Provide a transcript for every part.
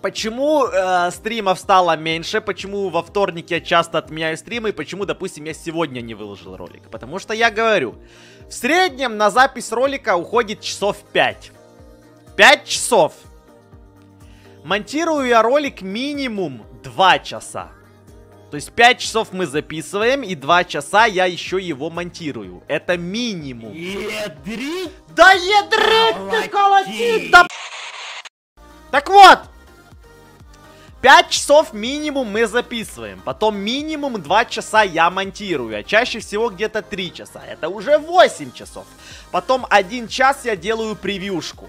Почему э, стримов стало меньше, почему во вторник я часто отменяю стримы, и почему, допустим, я сегодня не выложил ролик? Потому что я говорю, в среднем на запись ролика уходит часов 5. 5 часов. Монтирую я ролик минимум 2 часа. То есть 5 часов мы записываем, и 2 часа я еще его монтирую. Это минимум. Ядрить! Да ядрить ты колотит, да... Так вот! 5 часов минимум мы записываем. Потом минимум 2 часа я монтирую. А чаще всего где-то 3 часа. Это уже 8 часов. Потом 1 час я делаю превьюшку.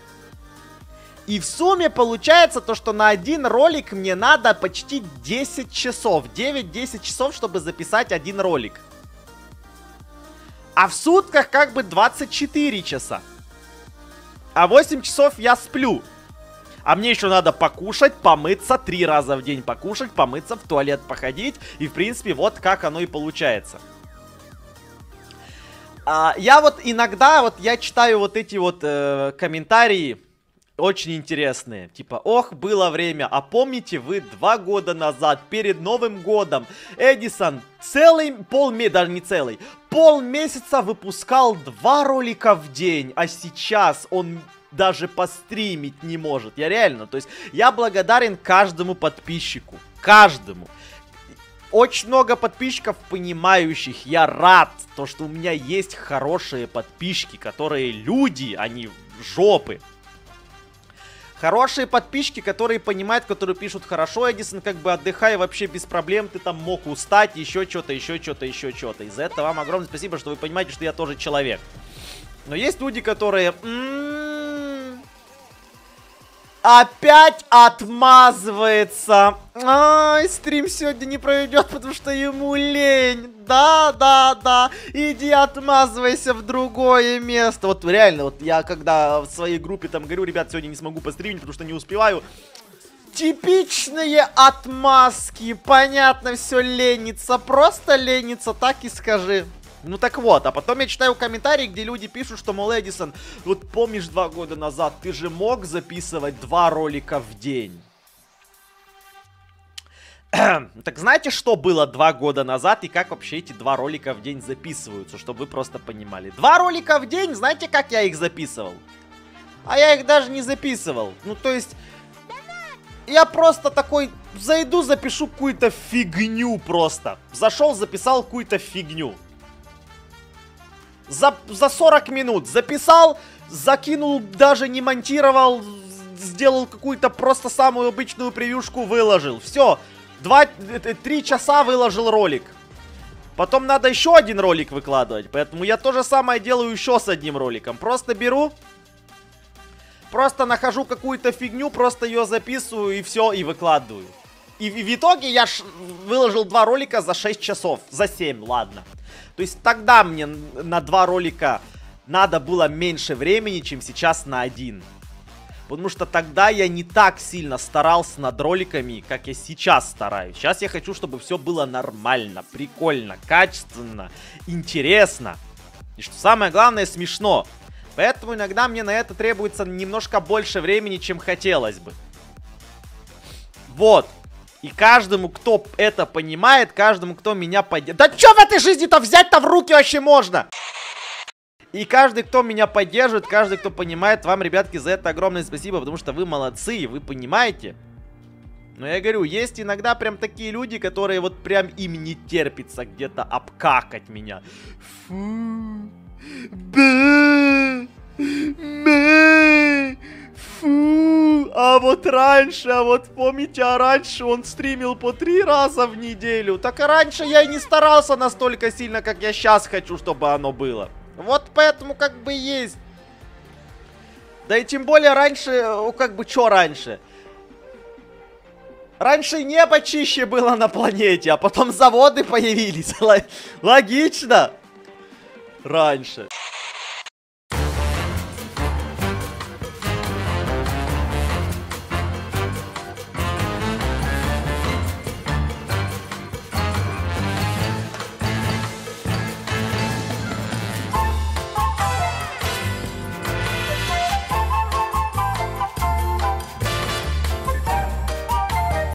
И в сумме получается то, что на один ролик мне надо почти 10 часов. 9-10 часов, чтобы записать один ролик. А в сутках как бы 24 часа. А 8 часов я сплю. А мне еще надо покушать, помыться, три раза в день покушать, помыться, в туалет походить. И, в принципе, вот как оно и получается. А, я вот иногда, вот я читаю вот эти вот э, комментарии, очень интересные. Типа, ох, было время, а помните вы два года назад, перед Новым годом, Эдисон целый, полмесяца, даже не целый, полмесяца выпускал два ролика в день, а сейчас он даже постримить не может. Я реально, то есть я благодарен каждому подписчику. Каждому. Очень много подписчиков понимающих. Я рад, то, что у меня есть хорошие подписчики, которые люди, а не жопы. Хорошие подписчики, которые понимают, которые пишут хорошо, Эдисон, как бы отдыхай вообще без проблем, ты там мог устать, еще что-то, еще что-то, еще что-то. И за это вам огромное спасибо, что вы понимаете, что я тоже человек. Но есть люди, которые... М-м-м, опять отмазывается. Ай, стрим сегодня не проведет, потому что ему лень. Да, да, да. Иди отмазывайся в другое место. Вот реально, вот я когда в своей группе там говорю, ребят, сегодня не смогу постримить, потому что не успеваю. Типичные отмазки. Понятно, все ленится. Просто ленится, так и скажи. Ну так вот, а потом я читаю комментарии, где люди пишут, что, мол, Эдисон, вот помнишь два года назад, ты же мог записывать два ролика в день? так знаете, что было два года назад и как вообще эти два ролика в день записываются, чтобы вы просто понимали. Два ролика в день, знаете, как я их записывал? А я их даже не записывал. Ну, то есть, я просто такой зайду, запишу какую-то фигню просто. Зашел, записал какую-то фигню за, за 40 минут записал, закинул, даже не монтировал, сделал какую-то просто самую обычную превьюшку, выложил. Все, 2-3 э, э, часа выложил ролик. Потом надо еще один ролик выкладывать, поэтому я то же самое делаю еще с одним роликом. Просто беру, просто нахожу какую-то фигню, просто ее записываю и все, и выкладываю. И в итоге я выложил два ролика за 6 часов, за 7, ладно. То есть тогда мне на два ролика надо было меньше времени, чем сейчас на один. Потому что тогда я не так сильно старался над роликами, как я сейчас стараюсь. Сейчас я хочу, чтобы все было нормально, прикольно, качественно, интересно. И что самое главное, смешно. Поэтому иногда мне на это требуется немножко больше времени, чем хотелось бы. Вот. И каждому, кто это понимает, каждому, кто меня поддерживает... Да что в этой жизни-то взять-то в руки вообще можно? И каждый, кто меня поддерживает, каждый, кто понимает, вам, ребятки, за это огромное спасибо, потому что вы молодцы, и вы понимаете. Но я говорю, есть иногда прям такие люди, которые вот прям им не терпится где-то обкакать меня. Фу. Бэ. Бэ. А вот раньше, а вот помните, а раньше он стримил по три раза в неделю. Так а раньше я и не старался настолько сильно, как я сейчас хочу, чтобы оно было. Вот поэтому как бы есть. Да и тем более раньше, как бы что раньше? Раньше небо чище было на планете, а потом заводы появились. Логично. Раньше.